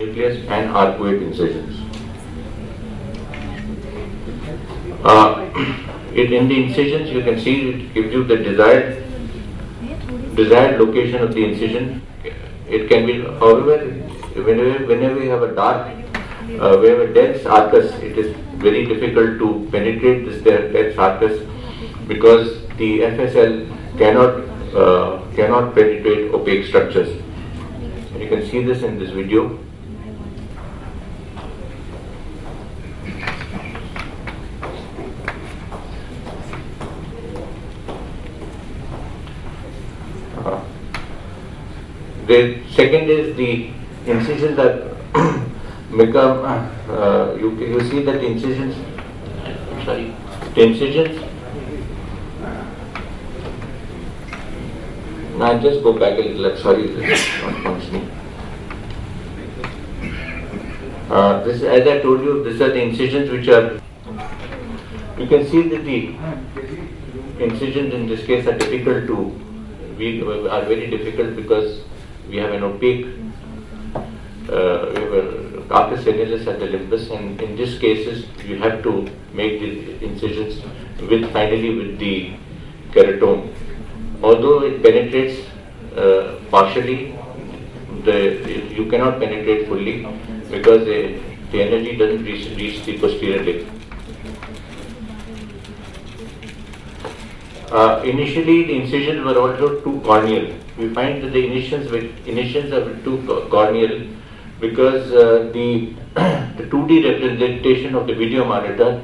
nucleus and arcuate incisions. Uh, it, in the incisions, you can see it gives you the desired desired location of the incision. It can be, however, whenever, whenever you have a dark, uh, we have a dense arcus, it is very difficult to penetrate this dense arcus because the FSL cannot uh, cannot penetrate opaque structures. And you can see this in this video. The second is the incisions that become, uh, you, you see that the incisions, I'm sorry, the incisions, now just go back a little, sorry, this is. Uh, this, as I told you, these are the incisions which are, you can see that the incisions in this case are difficult to, we are very difficult because we have an opaque, uh, we have a carpus annulus at the limbus and in these cases you have to make the incisions with finally with the keratome. Although it penetrates uh, partially, the, you cannot penetrate fully because the, the energy doesn't reach, reach the posterior limb. Uh, initially, the incisions were also too corneal. We find that the incisions, incisions are too corneal because uh, the, the 2D representation of the video monitor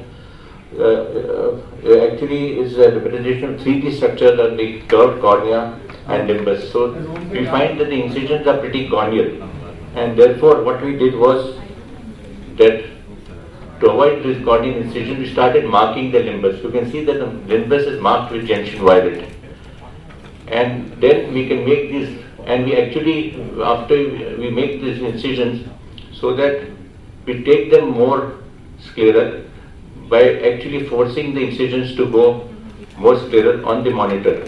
uh, uh, actually is a representation of 3D structure of the curved cornea and limbus. So we find that the incisions are pretty corneal and therefore what we did was that to avoid this corneal incision we started marking the limbus. You can see that the limbus is marked with gentian violet. And then we can make these and we actually after we make these incisions so that we take them more scleral by actually forcing the incisions to go more scleral on the monitor.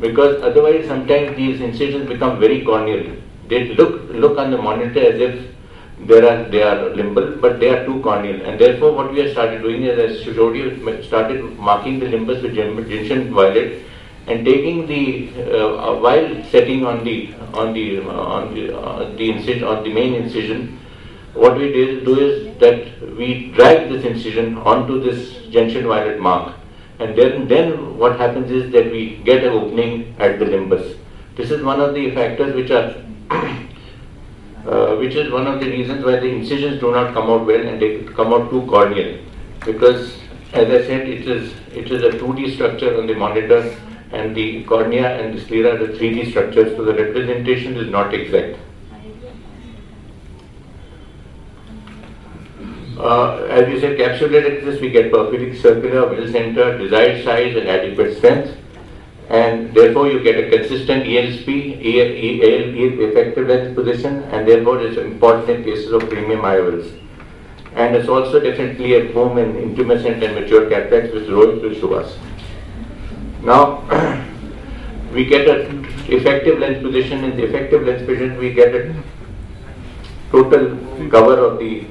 Because otherwise sometimes these incisions become very corneal. They look look on the monitor as if there are they are limbal but they are too corneal. And therefore what we have started doing is as I showed you started marking the limbus with gentian violet and taking the uh, while setting on the on the uh, on the uh, the incision on the main incision what we did, do is that we drag this incision onto this gentian violet mark. And then then what happens is that we get an opening at the limbus. This is one of the factors which are uh, which is one of the reasons why the incisions do not come out well and they come out too corneal because as I said it is it is a 2D structure on the monitor and the cornea and the sclera are the 3D structures, so the representation is not exact. Uh, as we said, capsulorhexis, we get perfectly circular, well-centered, desired size and adequate strength. Therefore, you get a consistent ELSP, ELP effective lens position, and therefore it's important in cases of premium IOLs. And it's also definitely at home in intumescent and mature cataracts, which Rohit will show us. Now, we get an effective lens position. In the effective lens position, we get a total cover of the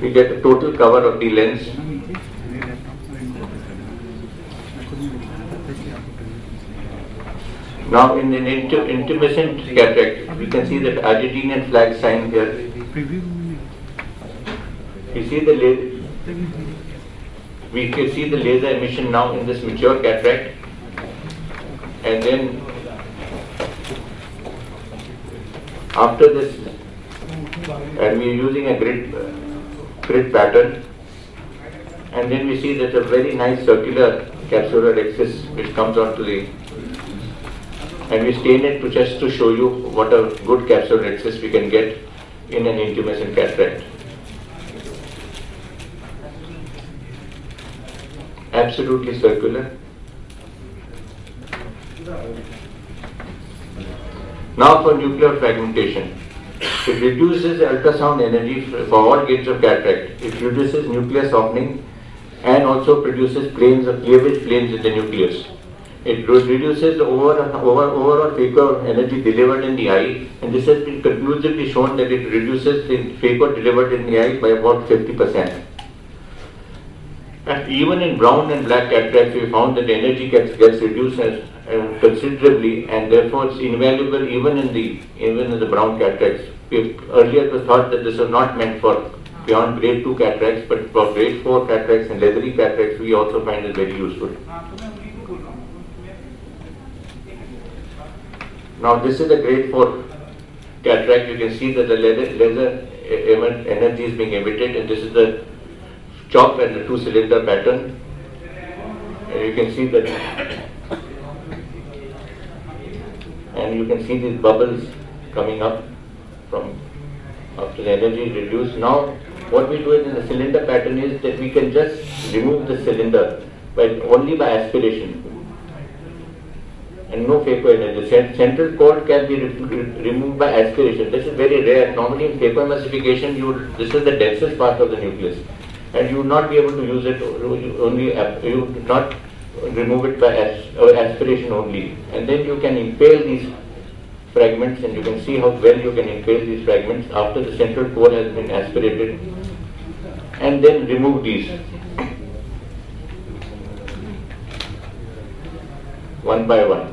we get a total cover of the lens now in an inter intumescent cataract we can see that Argentinian flag sign here. You see the we can see the laser emission now in this mature cataract. And then after this and we are using a grid uh, grid pattern. And then we see that a very nice circular capsulorhexis which comes onto the and we stain it to just to show you what a good capsulorhexis we can get in an intumescent cataract. Absolutely circular. Now for nuclear fragmentation. It reduces ultrasound energy for all gates of cataract. It reduces nuclear softening and also produces planes of cleavage planes in the nucleus. It reduces the over, over, overall phaco energy delivered in the eye and this has been conclusively shown that it reduces the phaco delivered in the eye by about 50%. And even in brown and black cataracts, we found that energy gets, gets reduced as, uh, considerably and therefore it's invaluable even in the even in the brown cataracts. We, earlier it was thought that this was not meant for beyond grade 2 cataracts, but for grade 4 cataracts and leathery cataracts, we also find it very useful. Now this is a grade 4 cataract. You can see that the laser, energy is being emitted and this is the chop and the two cylinder pattern. And you can see that and you can see these bubbles coming up from after the energy is reduced. Now what we do in the cylinder pattern is that we can just remove the cylinder by only by aspiration and no phacoemulsion. The central cord can be re removed by aspiration. This is very rare. Normally in phacoemulsification, you this is the densest part of the nucleus, and you would not be able to use it only you would not remove it by aspiration only, and then you can impale these fragments, and you can see how well you can impale these fragments after the central core has been aspirated, and then remove these. one by one.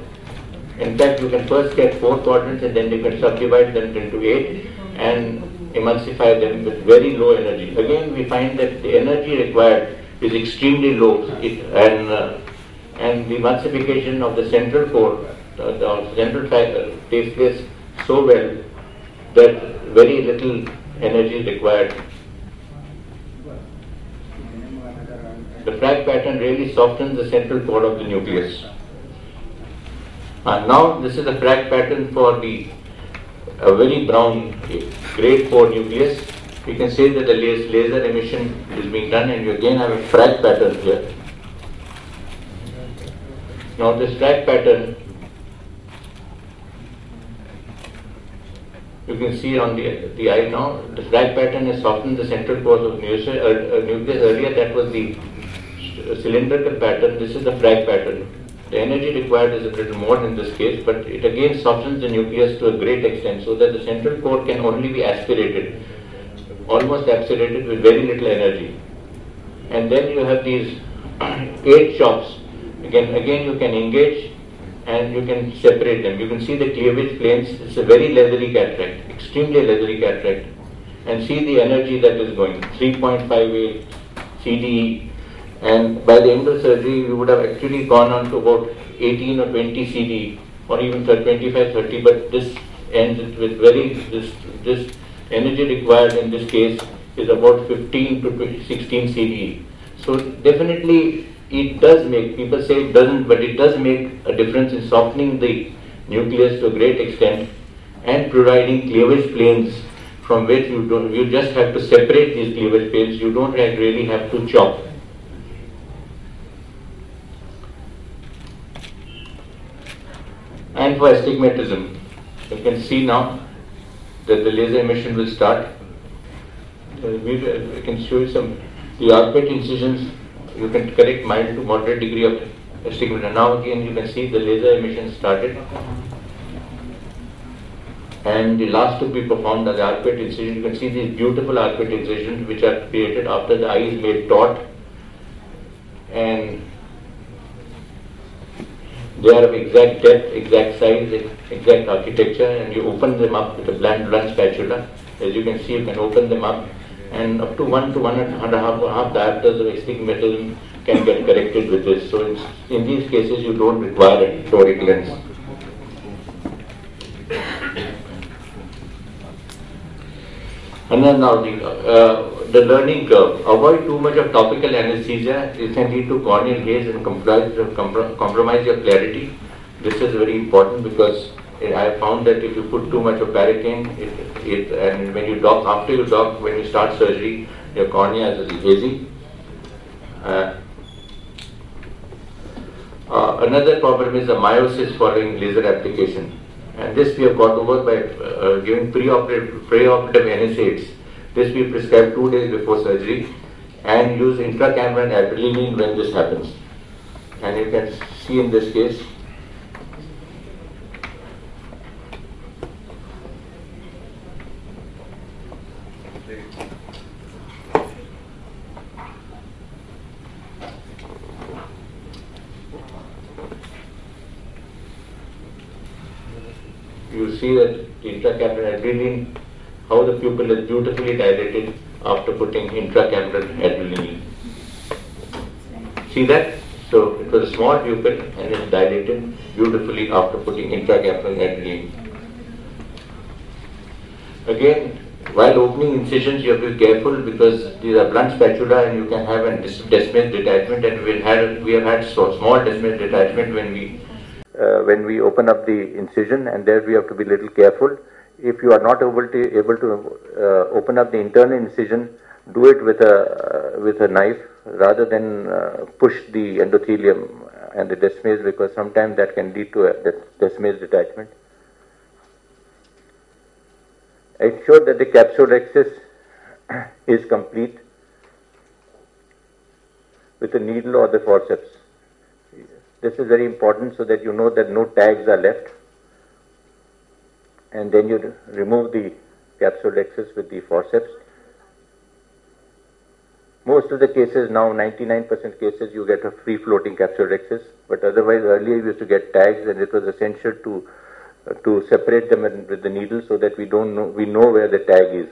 In fact, you can first get four quadrants and then you can subdivide them into eight and emulsify them with very low energy. Again, we find that the energy required is extremely low it, and, uh, and the emulsification of the central core, uh, the central factor takes place so well that very little energy is required. The frag pattern really softens the central core of the nucleus. And now this is the frag pattern for the a very brown grade 4 nucleus. You can say that the laser emission is being done and you again have a frag pattern here. Now this frag pattern you can see on the, the eye now, the frag pattern has softened the central core of nucleus. Uh, nucleus. Earlier that was the cylindrical pattern, this is the frag pattern. The energy required is a little more in this case, but it again softens the nucleus to a great extent so that the central core can only be aspirated, almost aspirated with very little energy. And then you have these eight chops. Again, again you can engage and you can separate them. You can see the cleavage planes. It's a very leathery cataract, extremely leathery cataract. And see the energy that is going, 3.58 CDE and by the end of surgery, we would have actually gone on to about 18 or 20 CD or even 25, 30, but this ends with very, this, this energy required in this case is about 15 to 16 CD. So definitely it does make, people say it doesn't, but it does make a difference in softening the nucleus to a great extent and providing cleavage planes from which you don't, you just have to separate these cleavage planes, you don't really have to chop. And for astigmatism, you can see now that the laser emission will start. Uh, can show you some, the arcuate incisions, you can correct mild to moderate degree of astigmatism. Now again you can see the laser emission started. And the last to be performed are the arcuate incisions. You can see these beautiful arcuate incisions which are created after the eye is made taut. And they are of exact depth, exact size, exact architecture, and you open them up with a blunt, blunt spatula. As you can see, you can open them up, and up to one to one and a half, half diopters of metal can get corrected with this. So in, in these cases, you don't require a toric lens. And then now the, uh, the learning curve. Avoid too much of topical anesthesia. It can lead to corneal haze and compromise, compromise your clarity. This is very important because I found that if you put too much of Paratane, it, it, and when you dock, after you dock, when you start surgery, your cornea is hazy. Uh, uh, another problem is the miosis following laser application. And this we have got over by uh, giving preoperative, preoperative NSAIDs. This we prescribe two days before surgery and use intracameral adrenaline when this happens. And you can see in this case. You see that intracameral adrenaline, how the pupil is beautifully dilated after putting intracameral adrenaline. See that? So it was a small pupil and it's dilated beautifully after putting intracameral adrenaline. Again, while opening incisions, you have to be careful because these are blunt spatula and you can have a Descemet's detachment and we'll have, we have had so small Descemet's detachment when we uh, when we open up the incision and there we have to be little careful. If you are not able to able to uh, open up the internal incision, do it with a uh, with a knife rather than uh, push the endothelium and the Descemet's because sometimes that can lead to a Descemet's detachment. Ensure that the capsulorhexis is complete with the needle or the forceps. This is very important so that you know that no tags are left. And then you remove the capsulorhexis with the forceps. Most of the cases now, 99% cases, you get a free floating capsulorhexis, But otherwise, earlier you used to get tags and it was essential to uh, to separate them with the needle so that we don't know, we know where the tag is.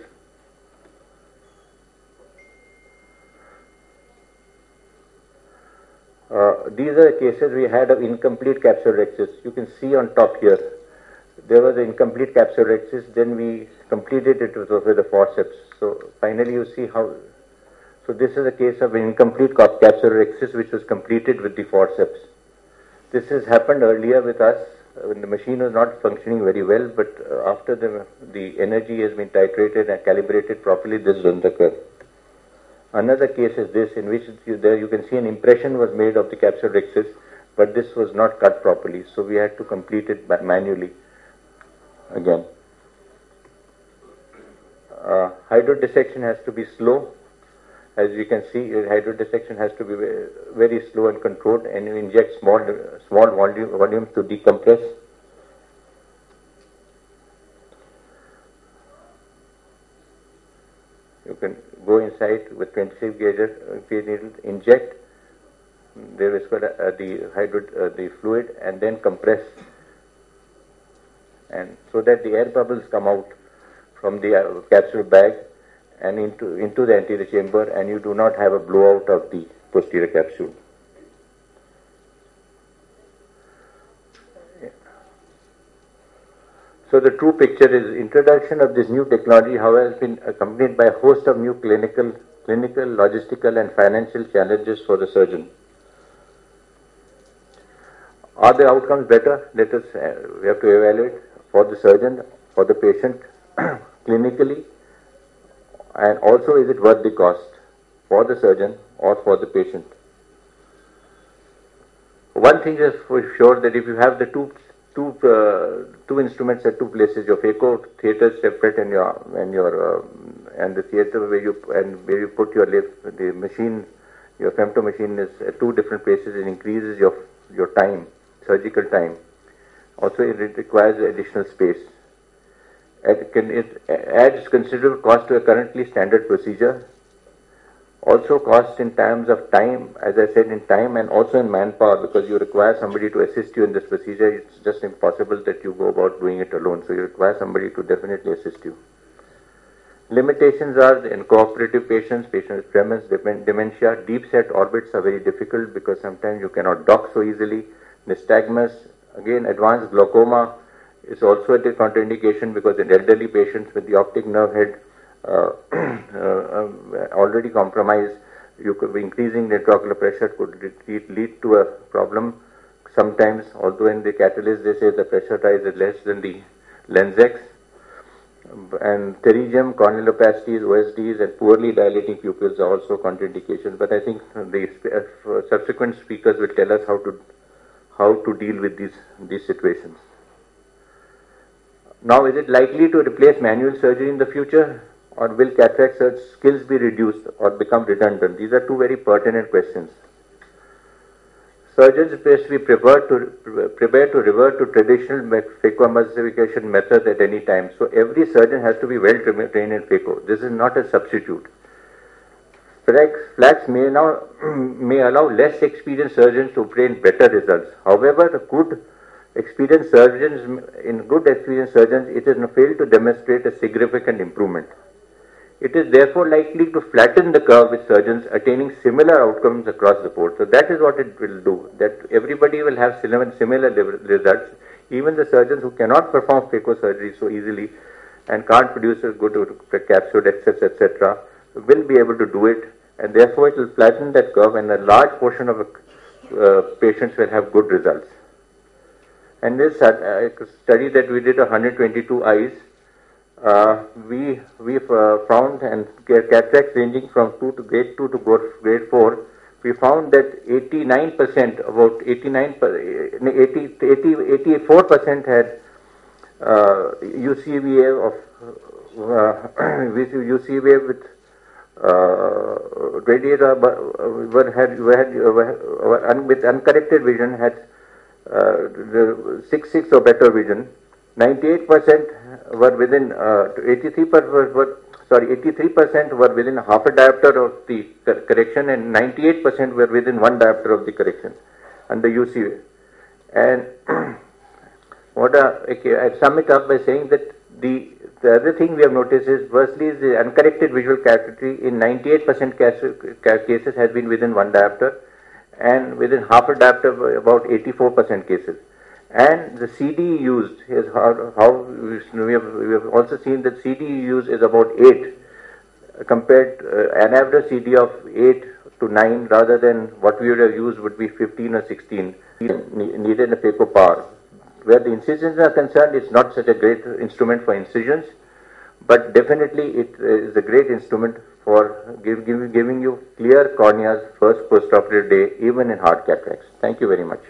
Uh, these are cases we had of incomplete capsulorhexis. You can see on top here, there was an incomplete capsulorhexis, then we completed it with, with the forceps. So finally you see how, so this is a case of an incomplete capsulorhexis which was completed with the forceps. This has happened earlier with us when the machine was not functioning very well, but uh, after the, the energy has been titrated and calibrated properly, this doesn't occur. Another case is this, in which you, there you can see an impression was made of the capsulorhexis, but this was not cut properly, so we had to complete it manually again. Uh, hydrodissection has to be slow. As you can see, hydrodissection has to be very slow and controlled, and you inject small, small volume, volumes to decompress. You can go inside with 26 gauge, uh, needle, inject. There is uh, the hydro, uh, the fluid, and then compress, and so that the air bubbles come out from the uh, capsule bag and into, into the anterior chamber and you do not have a blowout of the posterior capsule. So the true picture is introduction of this new technology, however, has been accompanied by a host of new clinical, clinical, logistical and financial challenges for the surgeon. Are the outcomes better? Let us, uh, we have to evaluate for the surgeon, for the patient, clinically, and also is it worth the cost for the surgeon or for the patient. One thing is for sure that if you have the two two uh, two instruments at two places, your phaco theater separate and your and your uh, and the theater where you and where you put your lift, the machine, your femto machine is at two different places. It increases your your time, surgical time. Also, it requires additional space it adds considerable cost to a currently standard procedure. Also cost in terms of time, as I said, in time and also in manpower because you require somebody to assist you in this procedure. It's just impossible that you go about doing it alone. So you require somebody to definitely assist you. Limitations are in cooperative patients, patients with tremors, dementia, deep set orbits are very difficult because sometimes you cannot dock so easily. Nystagmus, again advanced glaucoma, is also a contraindication because in elderly patients with the optic nerve head uh, uh, already compromised, you could be increasing intraocular pressure could lead, lead to a problem sometimes, although in the Catalys they say the pressure rise is less than the LenSx. And pterygium, corneal opacities, OSDs, and poorly dilating pupils are also contraindications. But I think the uh, subsequent speakers will tell us how to how to deal with these these situations. Now, is it likely to replace manual surgery in the future or will cataract surgery skills be reduced or become redundant? These are two very pertinent questions. surgeons basically prefer to, prepare to revert to traditional phacoemulsification methods at any time. So every surgeon has to be well trained in phaco. This is not a substitute. FLACS may now may allow less experienced surgeons to obtain better results. However, good experienced surgeons in good experienced surgeons, it has failed to demonstrate a significant improvement. It is therefore likely to flatten the curve with surgeons attaining similar outcomes across the board. So that is what it will do, that everybody will have similar results. Even the surgeons who cannot perform phaco surgery so easily and can't produce a good capsule, etc., etc., will be able to do it and therefore it will flatten that curve and a large portion of uh, patients will have good results. And this uh, study that we did 122 eyes, uh, we we uh, found and cataracts ranging from 2 to grade 2 to grade 4 we found that 89% about 89 80, 80 84% had uh, UCVA of uh, UCVA with uh, radiator were had, had were, un, with uncorrected vision had uh, the 6 6 or better vision 98% were within, uh, 83% were, were sorry, 83% were within half a diopter of the correction and 98% were within one diopter of the correction the UCA. And what uh, okay, I sum it up by saying that the, the other thing we have noticed is firstly is the uncorrected visual acuity in 98% cases has been within one diopter and within half a diopter about 84% cases and the CD used is how, how we, have, we have also seen that CD used is about 8 compared uh, an average CD of 8 to 9 rather than what we would have used would be 15 or 16 needed a phaco power. Where the incisions are concerned, it's not such a great instrument for incisions, but definitely it is a great instrument for give, give, giving you clear corneas first postoperative day, even in hard cataracts. Thank you very much.